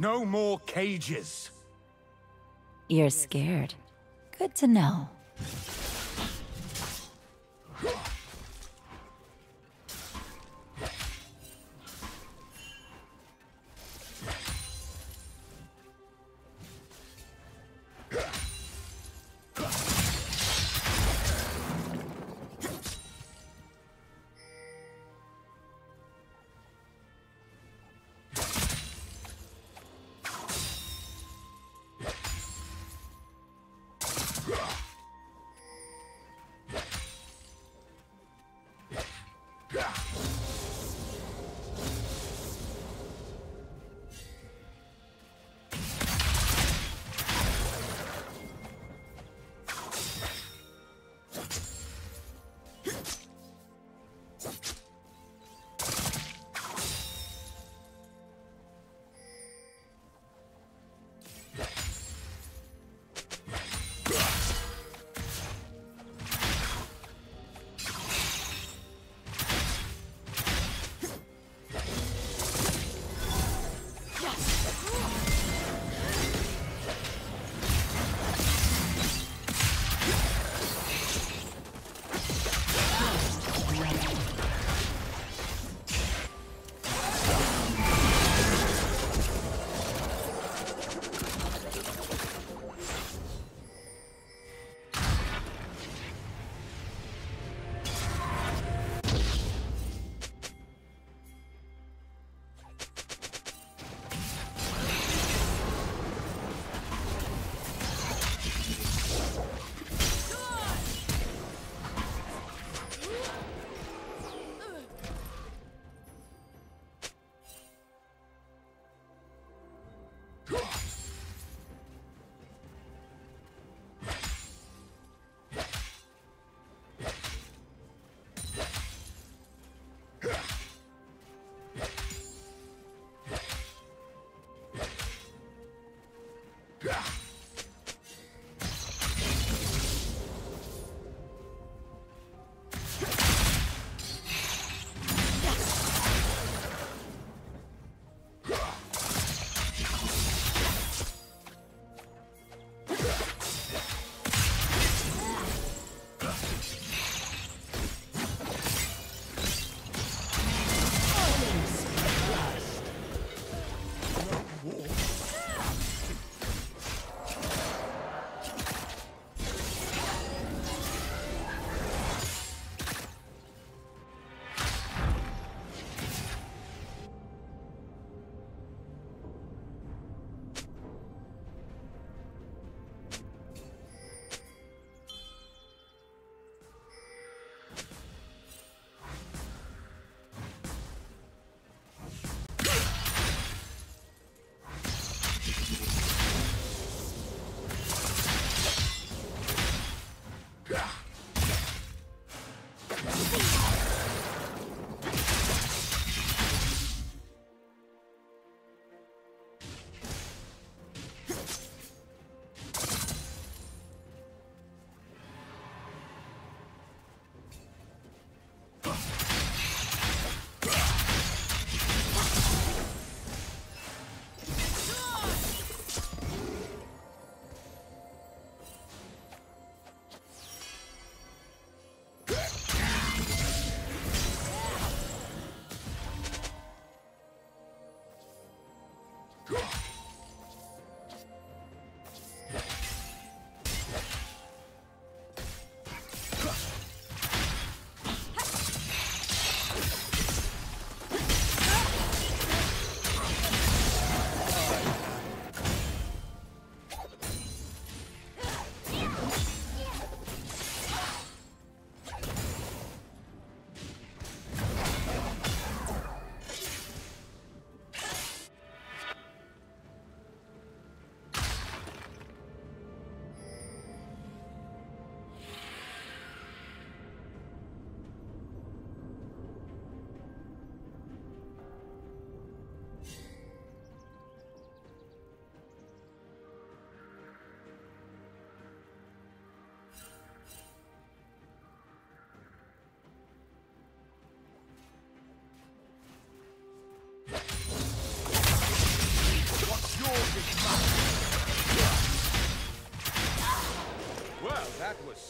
No more cages. You're scared. Good to know.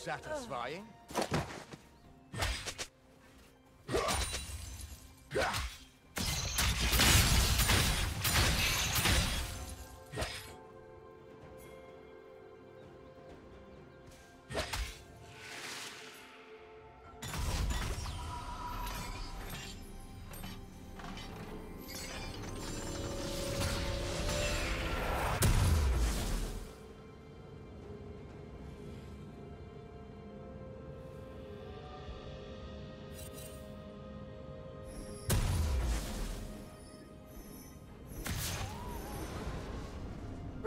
Satisfying.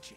Magic.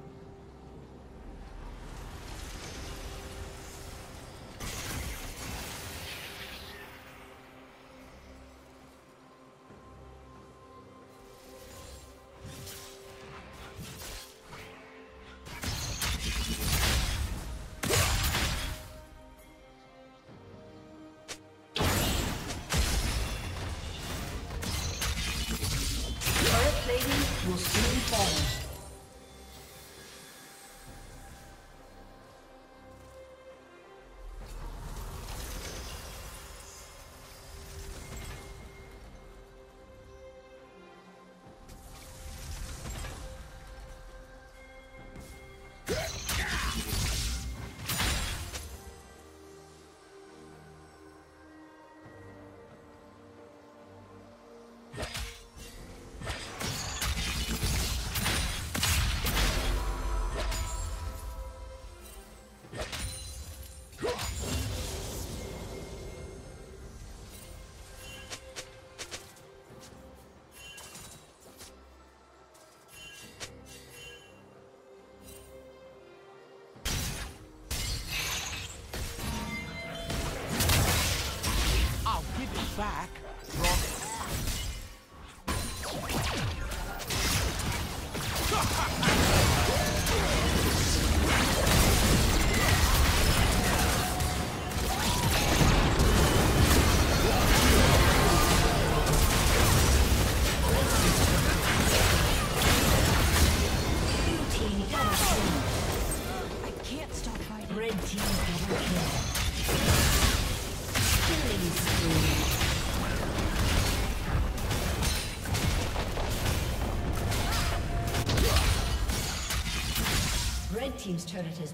Team's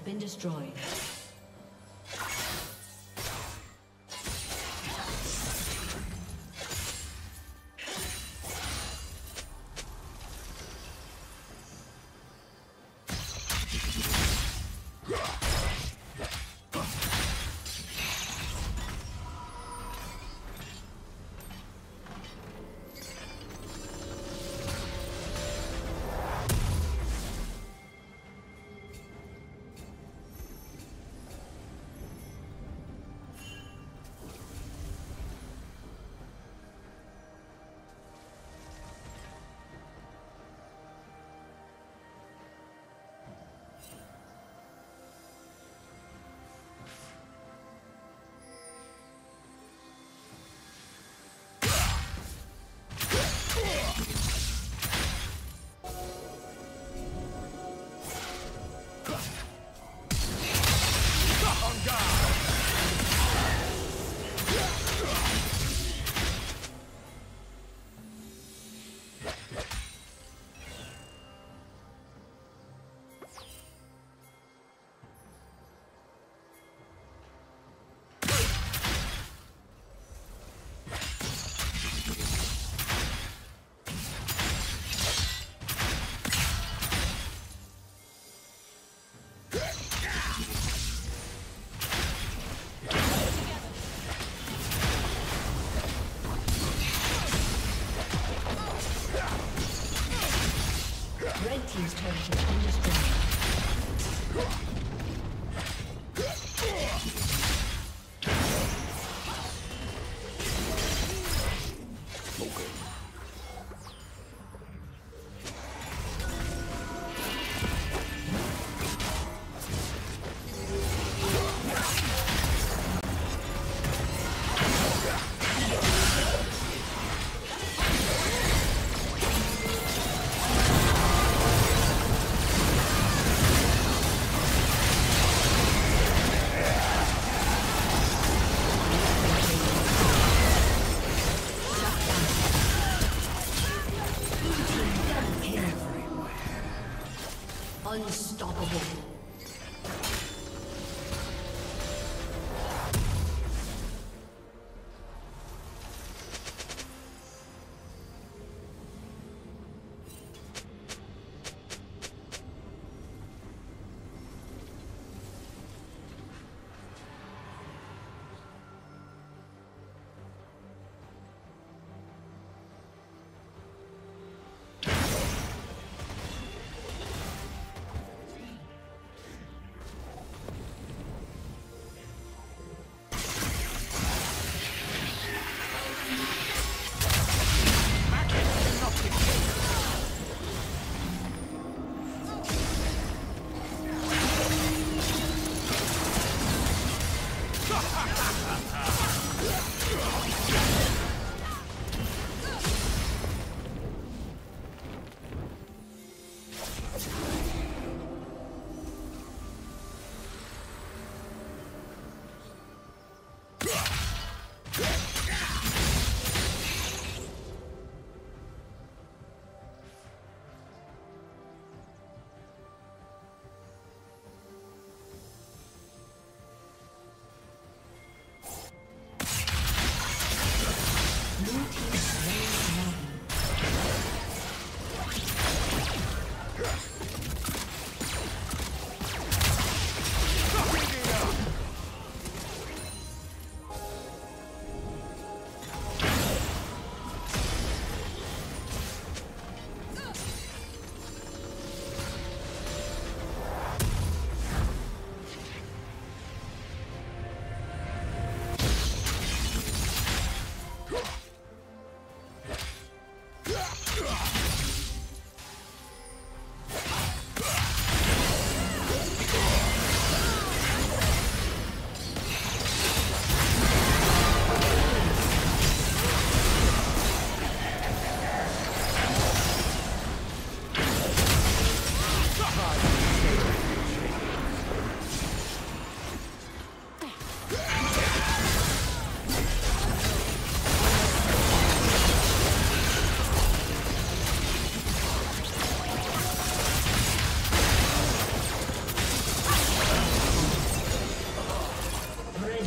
been destroyed.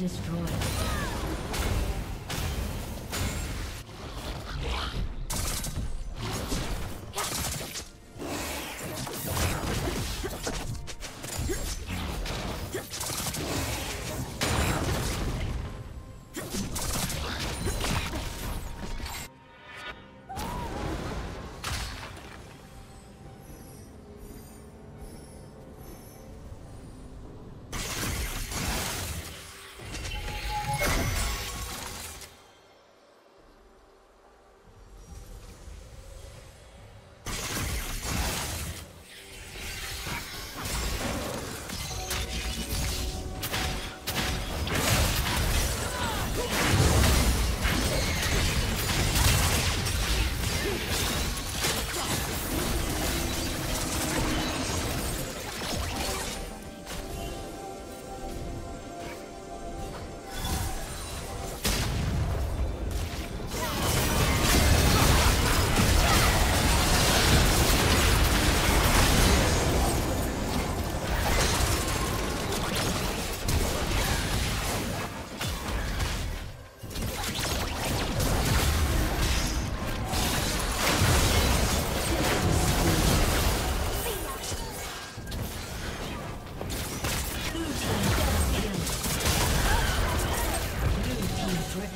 destroyed.